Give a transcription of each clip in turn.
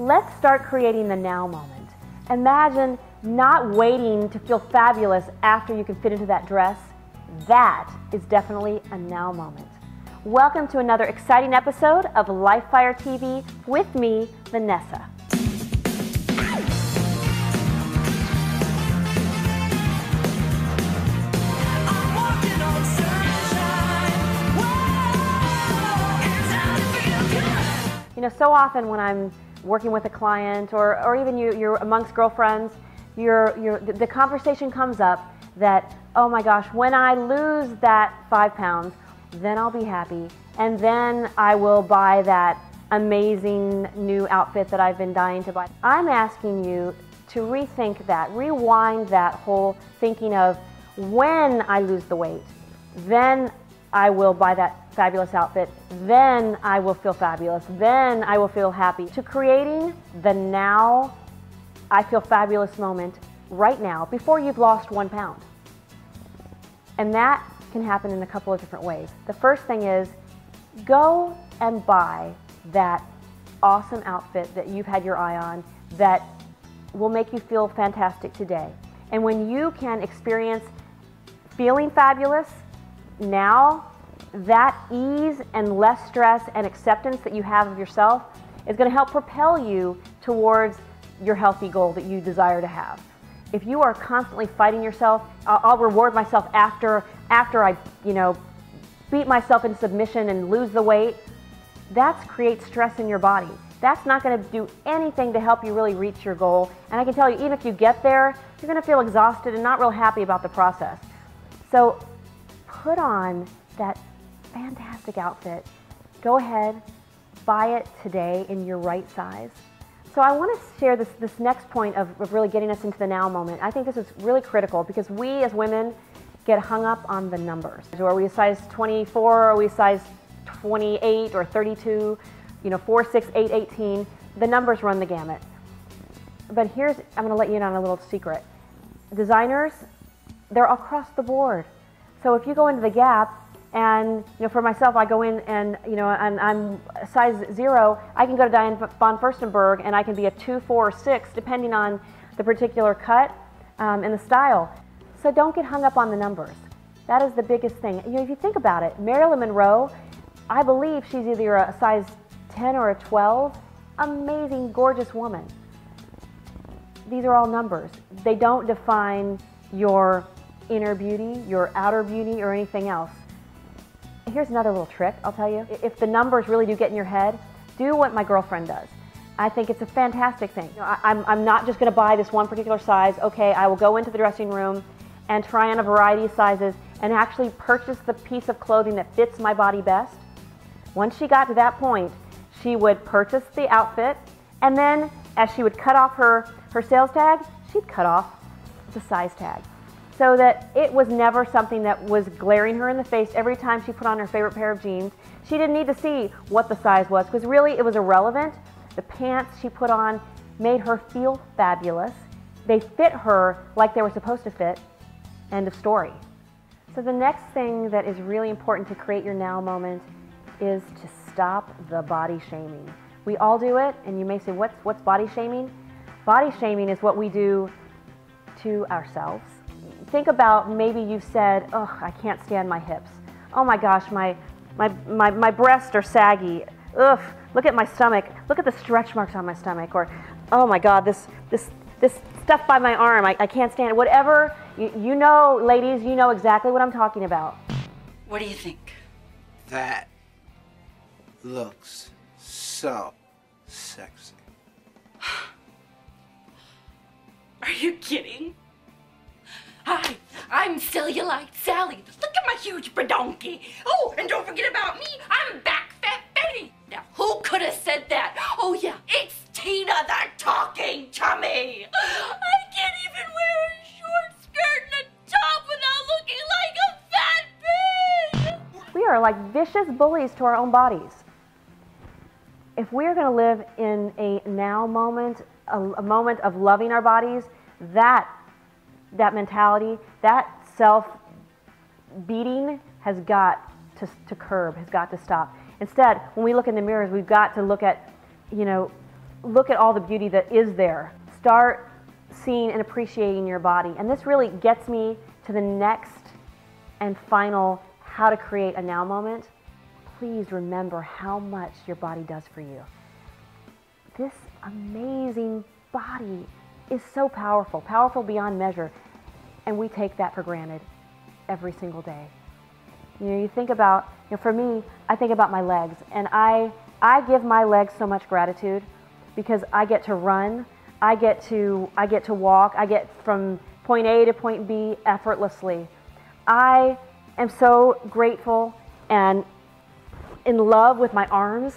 let's start creating the now moment. Imagine not waiting to feel fabulous after you can fit into that dress. That is definitely a now moment. Welcome to another exciting episode of LifeFire TV with me, Vanessa. You know, so often when I'm working with a client or, or even you, you're amongst girlfriends, you're, you're, the, the conversation comes up that, oh my gosh, when I lose that five pounds, then I'll be happy. And then I will buy that amazing new outfit that I've been dying to buy. I'm asking you to rethink that, rewind that whole thinking of when I lose the weight, then I will buy that fabulous outfit, then I will feel fabulous, then I will feel happy. To creating the now I feel fabulous moment right now before you've lost one pound. And that can happen in a couple of different ways. The first thing is go and buy that awesome outfit that you've had your eye on that will make you feel fantastic today. And when you can experience feeling fabulous now, that ease and less stress and acceptance that you have of yourself is going to help propel you towards your healthy goal that you desire to have. If you are constantly fighting yourself, I'll, reward myself after after I, you know, beat myself in submission and lose the weight. That creates stress in your body. That's not going to do anything to help you really reach your goal. And I can tell you, even if you get there, you're going to feel exhausted and not real happy about the process. So put on that fantastic outfit. Go ahead, buy it today in your right size. So I want to share this, this next point of, of really getting us into the now moment. I think this is really critical because we as women get hung up on the numbers. Are we size 24? Are we size 28 or 32? You know, 4, 6, 8, 18. The numbers run the gamut. But here's, I'm going to let you in on a little secret. Designers, they're across the board. So if you go into the Gap and you know, for myself, I go in and you know, and I'm size zero. I can go to Diane von Furstenberg and I can be a two, four, or six, depending on the particular cut um, and the style. So don't get hung up on the numbers. That is the biggest thing. You know, if you think about it, Marilyn Monroe, I believe she's either a size 10 or a 12. Amazing, gorgeous woman. These are all numbers. They don't define your inner beauty, your outer beauty, or anything else here's another little trick I'll tell you. If the numbers really do get in your head, do what my girlfriend does. I think it's a fantastic thing. You know, I, I'm, I'm not just going to buy this one particular size. Okay, I will go into the dressing room and try on a variety of sizes and actually purchase the piece of clothing that fits my body best. Once she got to that point, she would purchase the outfit and then as she would cut off her, her sales tag, she'd cut off the size tag so that it was never something that was glaring her in the face every time she put on her favorite pair of jeans. She didn't need to see what the size was because really it was irrelevant. The pants she put on made her feel fabulous. They fit her like they were supposed to fit. End of story. So the next thing that is really important to create your now moment is to stop the body shaming. We all do it, and you may say, what's, what's body shaming? Body shaming is what we do to ourselves think about maybe you've said, oh, I can't stand my hips. Oh my gosh, my, my, my, my breasts are saggy. Ugh, look at my stomach. Look at the stretch marks on my stomach. Or, oh my God, this, this, this stuff by my arm, I, I can't stand it. Whatever, you, you know, ladies, you know exactly what I'm talking about. What do you think? That looks so sexy. Are you kidding? Hi, I'm Cellulite Sally. Look at my huge badonkey. Oh, and don't forget about me. I'm back fat Betty. Now, who could have said that? Oh, yeah, it's Tina the talking chummy. I can't even wear a short skirt and a top without looking like a fat pig. We are like vicious bullies to our own bodies. If we're going to live in a now moment, a, a moment of loving our bodies, that that mentality, that self beating has got to, to curb, has got to stop. Instead, when we look in the mirrors, we've got to look at, you know, look at all the beauty that is there. Start seeing and appreciating your body. And this really gets me to the next and final how to create a now moment. Please remember how much your body does for you. This amazing body is so powerful, powerful beyond measure, and we take that for granted every single day. You know, you think about, you know, for me, I think about my legs, and I, I give my legs so much gratitude because I get to run, I get to, I get to walk, I get from point A to point B effortlessly. I am so grateful and in love with my arms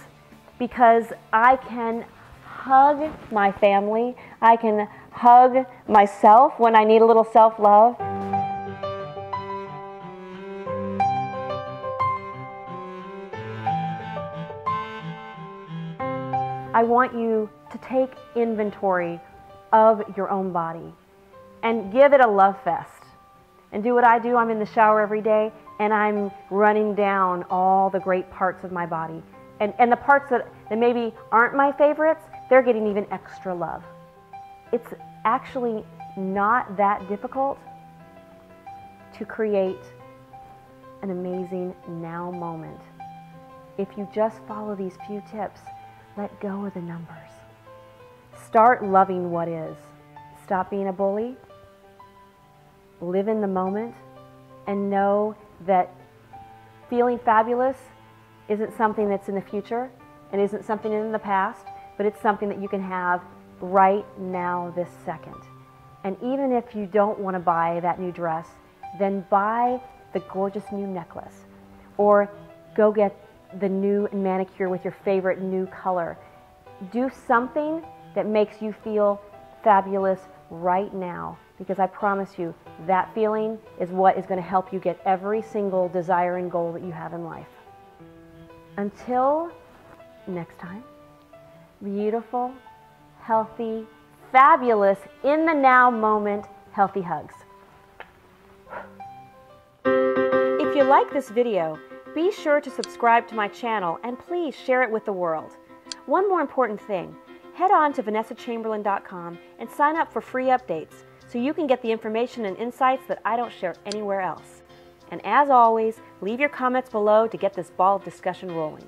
because I can hug my family. I can hug myself when I need a little self love. I want you to take inventory of your own body and give it a love fest. And do what I do. I'm in the shower every day and I'm running down all the great parts of my body. And, and the parts that, that maybe aren't my favorites, they're getting even extra love. It's actually not that difficult to create an amazing now moment. If you just follow these few tips, let go of the numbers. Start loving what is. Stop being a bully. Live in the moment and know that feeling fabulous isn't something that's in the future and isn't something in the past, but it's something that you can have right now, this second. And even if you don't want to buy that new dress, then buy the gorgeous new necklace or go get the new manicure with your favorite new color. Do something that makes you feel fabulous right now because I promise you that feeling is what is going to help you get every single desire and goal that you have in life. Until next time, beautiful, healthy, fabulous, in the now moment, healthy hugs. If you like this video, be sure to subscribe to my channel and please share it with the world. One more important thing, head on to vanessachamberlin.com and sign up for free updates so you can get the information and insights that I don't share anywhere else. And as always, leave your comments below to get this ball of discussion rolling.